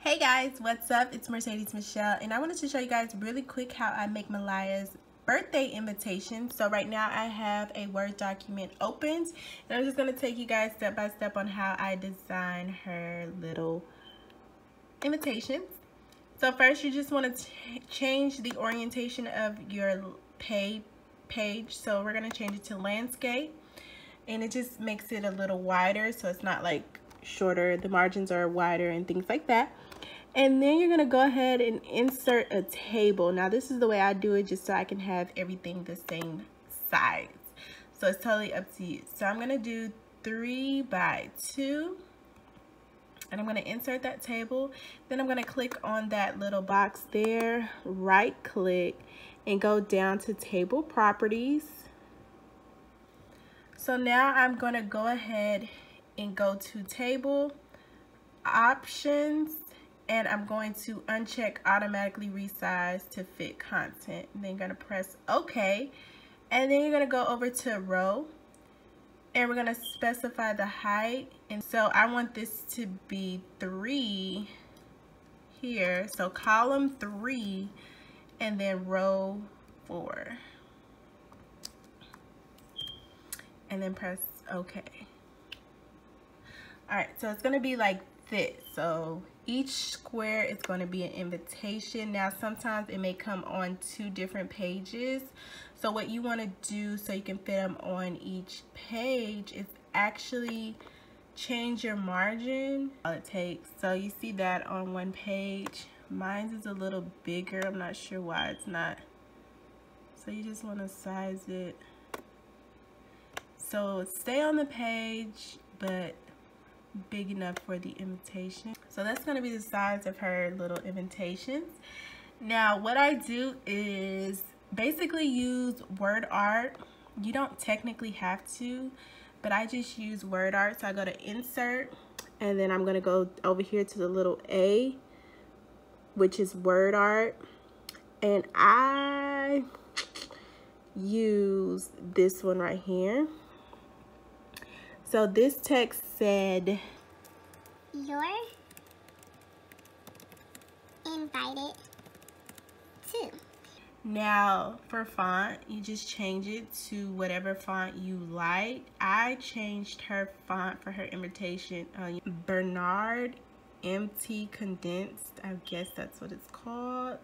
Hey guys, what's up? It's Mercadez Michelle and I wanted to show you guys really quick how I make Myliah's birthday invitation. So right now I have a Word document opened and I'm just going to take you guys step by step on how I design her little invitation. So first you just want to change the orientation of your pay page. So we're going to change it to landscape and it just makes it a little wider so it's not like shorter. The margins are wider and things like that. And then you're to go ahead and insert a table. Now this is the way I do it just so I can have everything the same size. So it's totally up to you. So I'm to do three by two. And I'm to insert that table. Then I'm to click on that little box there, right click, and go down to table properties. So now I'm to go ahead and go to table options and I'm going to uncheck automatically resize to fit content. And then you're going to press OK. And then you're going to go over to row and we're going to specify the height. And so I want this to be 3 here. So column 3 and then row 4 and then press OK. All right so it's going to be like this so each square is going to be an invitation. Now sometimes it may come on two different pages. So what you want to do so you can fit them on each page is actually change your margin. All it takes. So you see that on one page? Mine is a little bigger. I'm not sure why it's not. So you just want to size it. So stay on the page but big enough for the invitation. So that's going to be the size of her little invitations. Now what I do is basically use word art. You don't technically have to, but I just use word art. So I go to insert and then I'm going to go over here to the little A, which is word art. And I use this one right here. So this text said, You're invited to. Now for font, you just change it to whatever font you like. I changed her font for her invitation, uh, Bernard MT Condensed. I guess that's what it's called.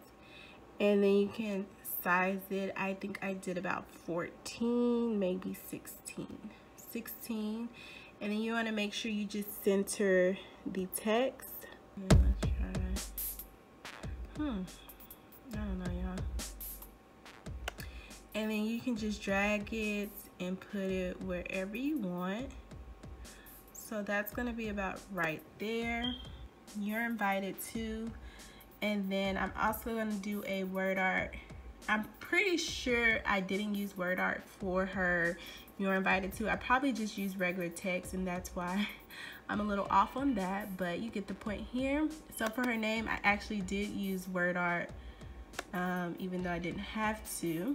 And then you can size it. I think I did about 14, maybe 16. 16 and then you want to make sure you just center the text. Hmm I don't know y'all. And then you can just drag it and put it wherever you want. So that's going to be about right there. You're invited to. And then I'm also going to do a word art I'm pretty sure I didn't use word art for her you're invited to. I probably just use regular text and that's why I'm a little off on that, but you get the point here. So for her name, I actually did use word art, um, even though I didn't have to.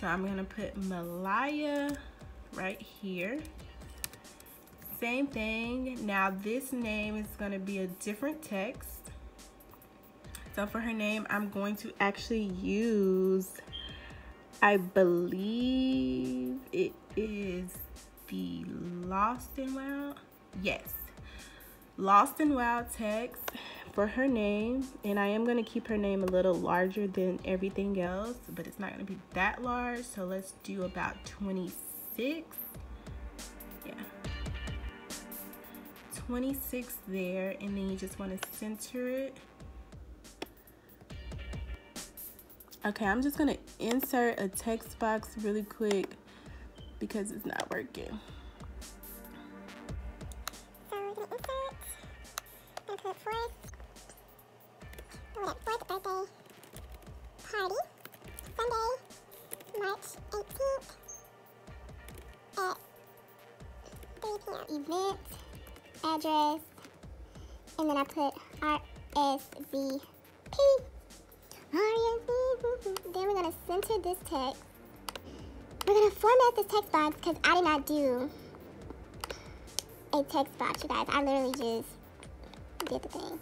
So I'm gonna put Myliah right here. Same thing. Now this name is gonna be a different text. So for her name, I'm going to actually use I believe it is the Lost and Wild. Yes. Lost and Wild text for her name. And I am going to keep her name a little larger than everything else. But it's not going to be that large. So let's do about 26. Yeah. 26 there. And then you just want to center it. Okay, I'm just gonna insert a text box really quick because it's not working. So we're gonna insert fourth, birthday party, Sunday, March 18th at 3 p.m. Event, address, and then I put RSVP. Then we're gonna center this text. We're gonna format this text box because I did not do a text box, you guys. I literally just did the thing.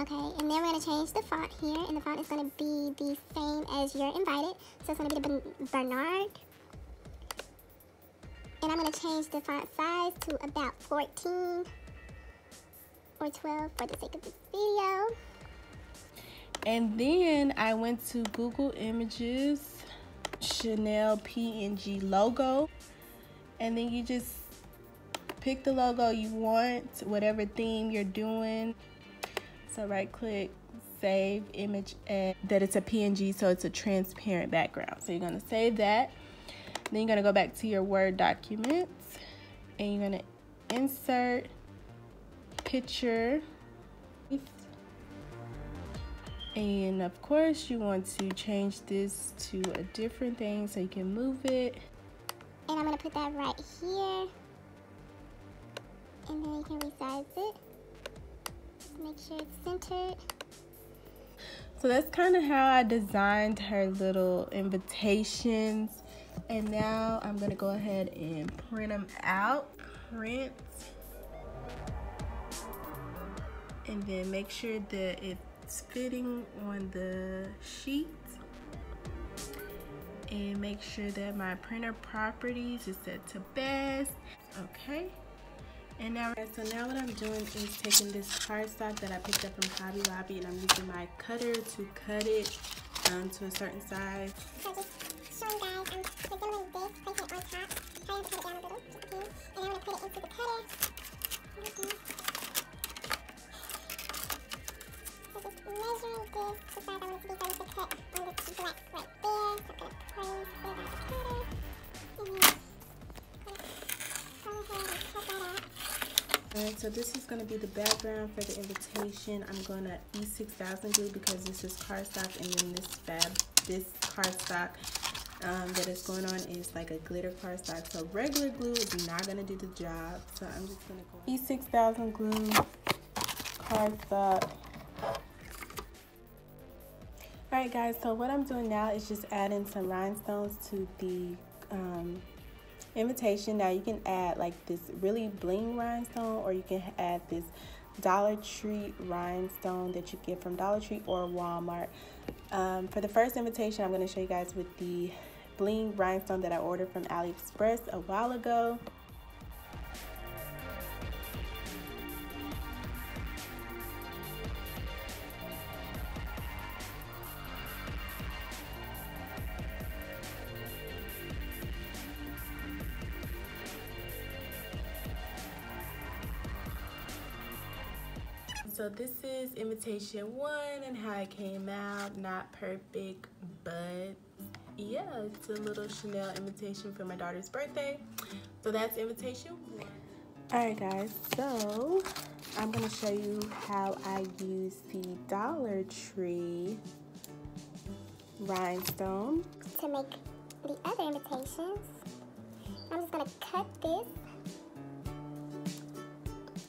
Okay, and then we're gonna change the font here, and the font is gonna be the same as your invited. So it's gonna be the Bernard. And I'm gonna change the font size to about 14 or 12 for the sake of this video. And then I went to Google Images, Chanel PNG logo. And then you just pick the logo you want, whatever theme you're doing. So right click, save image as that it's a PNG, so it's a transparent background. So you're gonna save that. Then you're gonna go back to your Word documents and you're gonna insert picture and of course you want to change this to a different thing so you can move it. And I'm gonna put that right here. And then you can resize it. Just make sure it's centered. So that's kind of how I designed her little invitations. And now I'm gonna go ahead and print them out print. And then make sure that it it's fitting on the sheet and make sure that my printer properties is set to best. Okay. And now so now what I'm doing is taking this cardstock that I picked up from Hobby Lobby and I'm using my cutter to cut it um, to a certain size. I'm this and I'm to put it into the find I want to be to cut on black right there. So I'm to place it on the cutter. And then go ahead and cut that out. Alright, so this is going to be the background for the invitation. I'm going to E6000 glue because this is cardstock and then this fab, this cardstock um, that is going on is like a glitter cardstock. So regular glue is not going to do the job. So I'm just going to go E6000 glue cardstock Alright guys, so what I'm doing now is just adding some rhinestones to the um, invitation. Now you can add like this really bling rhinestone or you can add this Dollar Tree rhinestone that you get from Dollar Tree or Walmart. Um, for the first invitation, I'm going to show you guys with the bling rhinestone that I ordered from AliExpress a while ago. So this is invitation one and how it came out. Not perfect but yeah it's a little chanel invitation for my daughter's birthday. So that's invitation one. All right guys. So i'm going to show you how i use the dollar tree rhinestone to make the other invitations i'm just going to cut this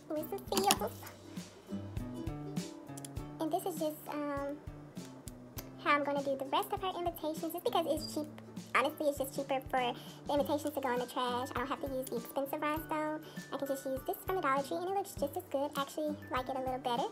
with some seals and this is just um, how I'm to do the rest of her invitations just because it's cheap. Honestly, it's just cheaper for the invitations to go in the trash. I don't have to use the expensive rhinestone. I can just use this from the Dollar Tree and it looks just as good. Actually like it a little better.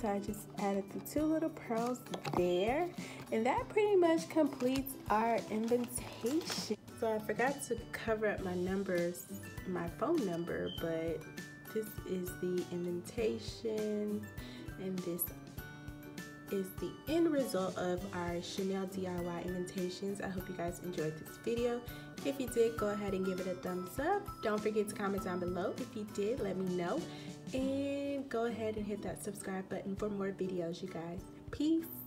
So I just added the two little pearls there and that pretty much completes our invitation so I forgot to cover up my numbers my phone number but this is the invitation and this is the end result of our Chanel DIY invitations. I hope you guys enjoyed this video. If you did, go ahead and give it a thumbs up. Don't forget to comment down below. If you did, let me know. And go ahead and hit that subscribe button for more videos, you guys. Peace.